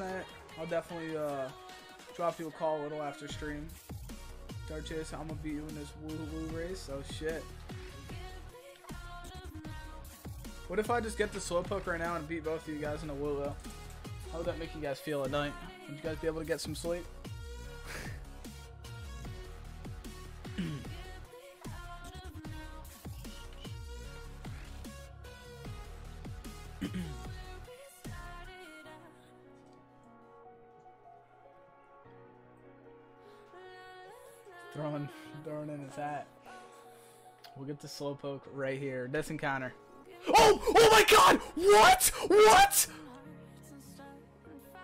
I'll definitely uh, drop you a call a little after stream. Darchis, I'm gonna beat you in this woo woo race. Oh shit. What if I just get the slowpoke right now and beat both of you guys in a Wooloo? How would that make you guys feel at night? Would you guys be able to get some sleep? throwing throwing in his hat. We'll get the slowpoke right here. This encounter. Oh! Oh my god! What? What?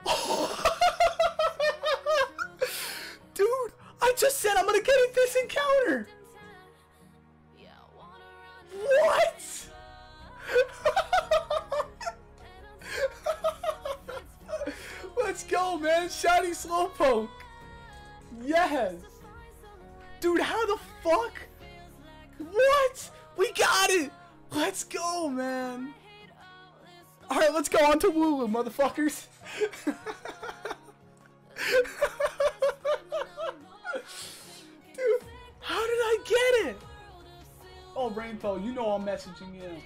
Dude, I just said I'm gonna get this encounter! What? Let's go, man. Shiny Slowpoke. Yes. Dude, how the fuck? What? We got it. Let's go, man. All right, let's go on to Wooloo, motherfuckers. Dude, how did I get it? Oh, Rainbow, you know I'm messaging you.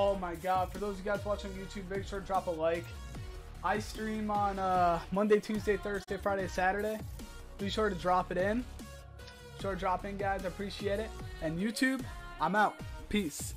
Oh my god, for those of you guys watching YouTube, make sure to drop a like. I stream on uh, Monday, Tuesday, Thursday, Friday, Saturday. Be sure to drop it in. Be sure to drop in, guys. I appreciate it. And YouTube, I'm out. Peace.